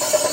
Bye.